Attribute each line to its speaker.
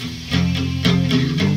Speaker 1: Música